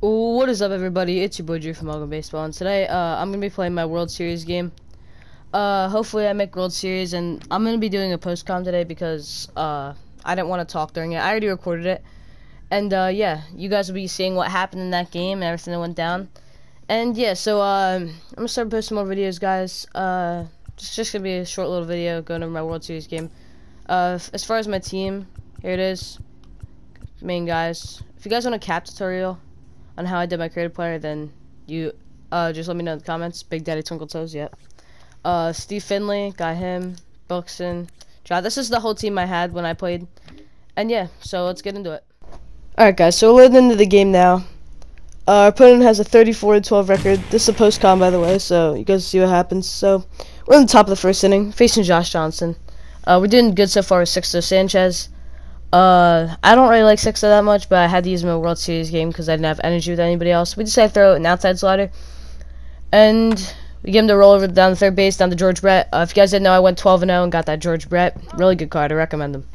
What is up, everybody? It's your boy Drew from Mulligan Baseball, and today uh, I'm gonna be playing my World Series game. Uh, hopefully, I make World Series, and I'm gonna be doing a post-com today because uh, I didn't want to talk during it. I already recorded it, and uh, yeah, you guys will be seeing what happened in that game and everything that went down. And yeah, so um, I'm gonna start posting more videos, guys. It's just gonna be a short little video going over my World Series game. Uh, as far as my team, here it is. Main guys. If you guys want a cap tutorial on how I did my creative player, then you uh, just let me know in the comments. Big Daddy Twinkle Toes, yep. Uh, Steve Finley, got him. Buxton, John. This is the whole team I had when I played. And yeah, so let's get into it. Alright guys, so we're into the game now. Uh, our opponent has a 34-12 record. This is a post-con, by the way, so you guys see what happens. So, we're in the top of the first inning, facing Josh Johnson. Uh, we're doing good so far with Sixto Sanchez. Uh, I don't really like Sixto that much, but I had to use him in a World Series game because I didn't have energy with anybody else. We decided to throw an outside slider, and we give him the roll over down the third base, down to George Brett. Uh, if you guys didn't know, I went 12 and 0 and got that George Brett. Really good card. I recommend him.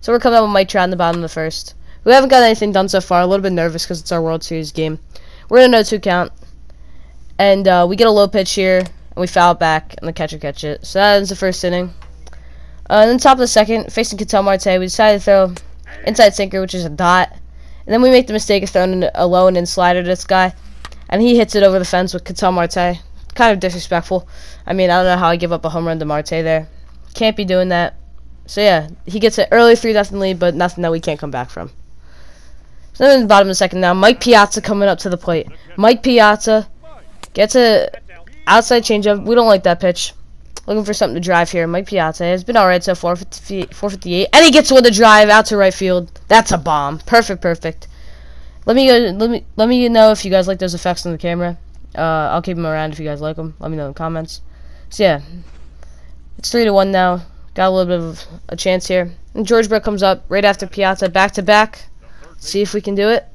So we're coming up with Mike Trout in the bottom of the first. We haven't got anything done so far. A little bit nervous because it's our World Series game. We're in a no-two count, and uh, we get a low pitch here, we foul back, and the catcher catch it. So that ends the first inning. Uh, and then top of the second, facing Ketel Marte, we decided to throw inside sinker, which is a dot. And then we make the mistake of throwing a low and in slider to this guy. And he hits it over the fence with Ketel Marte. Kind of disrespectful. I mean, I don't know how I give up a home run to Marte there. Can't be doing that. So yeah, he gets an early 3 nothing lead, but nothing that we can't come back from. So in the bottom of the second now, Mike Piazza coming up to the plate. Mike Piazza gets a outside changeup. We don't like that pitch. Looking for something to drive here. Mike Piazza has been alright so far, 458. And he gets one to drive out to right field. That's a bomb. Perfect, perfect. Let me let me let me know if you guys like those effects on the camera. Uh, I'll keep them around if you guys like them. Let me know in the comments. So yeah, it's three to one now. Got a little bit of a chance here. And George Brett comes up right after Piazza, back to back. See if we can do it.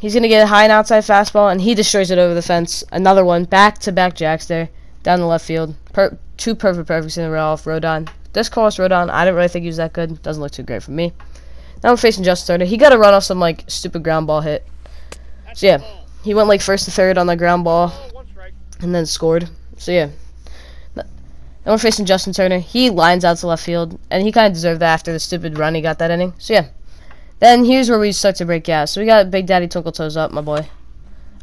He's gonna get a high and outside fastball, and he destroys it over the fence. Another one, back to back jacks there down the left field. Per two perfect perfects in a row off Rodon. This cross Rodon, I didn't really think he was that good. Doesn't look too great for me. Now we're facing Justin Turner. He got a run off some like stupid ground ball hit. So yeah, he went like first to third on the ground ball, and then scored. So yeah. Now we're facing Justin Turner. He lines out to left field, and he kind of deserved that after the stupid run he got that inning. So yeah. Then here's where we start to break gas. So we got Big Daddy Twinkle Toes up, my boy.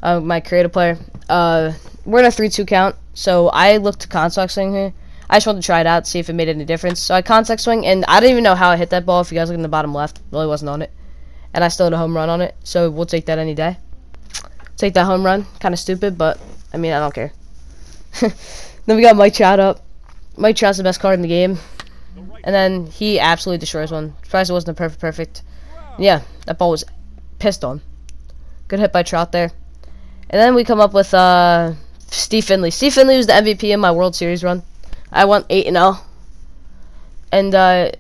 Uh, my creative player. Uh, we're in a 3-2 count. So I looked to contact swing here. I just wanted to try it out, see if it made any difference. So I contact swing, and I don't even know how I hit that ball. If you guys look in the bottom left, really wasn't on it. And I still had a home run on it, so we'll take that any day. Take that home run. Kind of stupid, but, I mean, I don't care. then we got Mike Trout up. Mike Trout's the best card in the game. And then he absolutely destroys one. Surprised it wasn't a perfect perfect. Yeah, that ball was pissed on. Good hit by Trout there. And then we come up with, uh... Steve Finley. Steve Finley was the MVP in my World Series run. I went 8 and 0. And uh,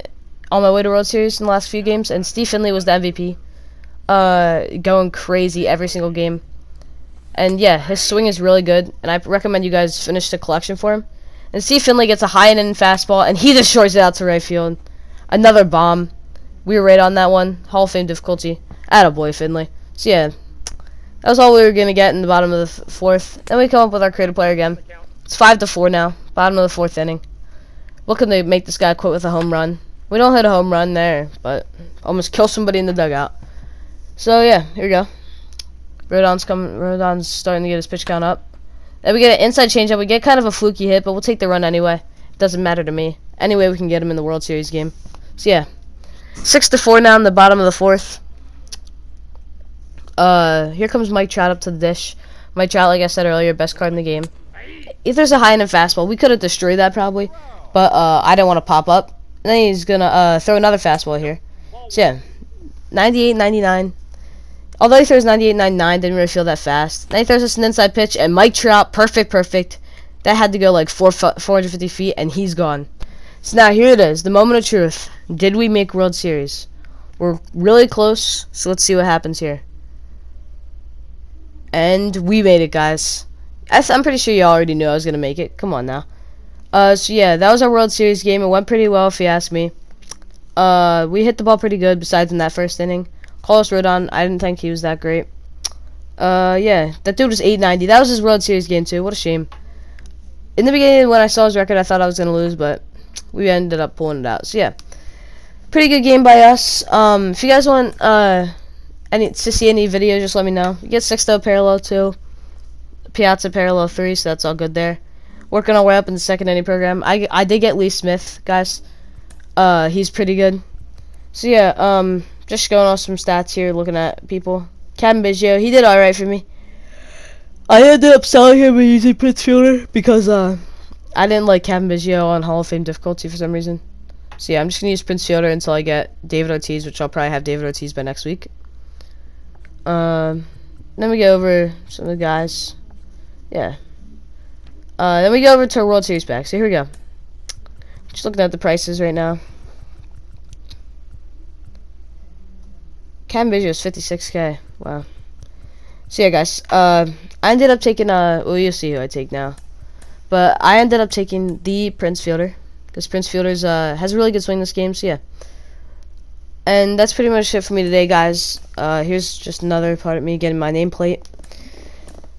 on my way to World Series in the last few games, and Steve Finley was the MVP. Uh, going crazy every single game. And yeah, his swing is really good, and I recommend you guys finish the collection for him. And Steve Finley gets a high and in fastball, and he destroys it out to right field. Another bomb. We were right on that one. Hall of Fame difficulty. Attaboy, Finley. So yeah, that was all we were going to get in the bottom of the fourth. Then we come up with our creative player again. It's 5 to 4 now. Bottom of the fourth inning. Looking to make this guy quit with a home run. We don't hit a home run there, but almost kill somebody in the dugout. So yeah, here we go. Rodon's coming. Rodon's starting to get his pitch count up. Then we get an inside changeup. We get kind of a fluky hit, but we'll take the run anyway. It doesn't matter to me. Anyway, we can get him in the World Series game. So yeah, six to four now in the bottom of the fourth. Uh, here comes Mike Trout up to the dish. Mike Trout, like I said earlier, best card in the game. If there's a high end fastball, we could have destroyed that probably, but uh, I didn't want to pop up. And then he's gonna uh, throw another fastball here. So yeah, 98, 99. Although he throws 98, 99, didn't really feel that fast. Then he throws us an inside pitch, and Mike Trout, perfect, perfect. That had to go like four, 450 feet, and he's gone. So now here it is, the moment of truth. Did we make World Series? We're really close, so let's see what happens here. And we made it, guys. I am pretty sure you already knew I was going to make it. Come on now. Uh, so yeah, that was our World Series game. It went pretty well, if you ask me. Uh, we hit the ball pretty good, besides in that first inning. Carlos Rodon, I didn't think he was that great. Uh, yeah, that dude was 890. That was his World Series game, too. What a shame. In the beginning, when I saw his record, I thought I was going to lose, but we ended up pulling it out. So, yeah. Pretty good game by us. Um, if you guys want, uh, any, to see any videos, just let me know. You get Sixto Parallel, two, Piazza Parallel 3, so that's all good there. Working our way up in the second inning program. I, I did get Lee Smith, guys. Uh, he's pretty good. So, yeah, um, just going off some stats here, looking at people. Cavan Biggio, he did alright for me. I ended up selling him and using Prince Fielder because, uh, I didn't like Cavan Biggio on Hall of Fame difficulty for some reason. So, yeah, I'm just to use Prince Fielder until I get David Ortiz, which I'll probably have David Ortiz by next week. Um, then we go over some of the guys. Yeah. Uh, then we go over to our World Series back. So here we go. Just looking at the prices right now. Cam Biggio is 56k. Wow. So yeah, guys. Uh, I ended up taking uh, well, you'll see who I take now. But I ended up taking the Prince Fielder because Prince Fielder's uh has a really good swing this game. So yeah. And that's pretty much it for me today, guys. Uh, here's just another part of me getting my nameplate.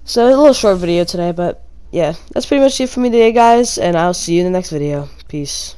So a little short video today, but yeah, that's pretty much it for me today, guys, and I'll see you in the next video. Peace.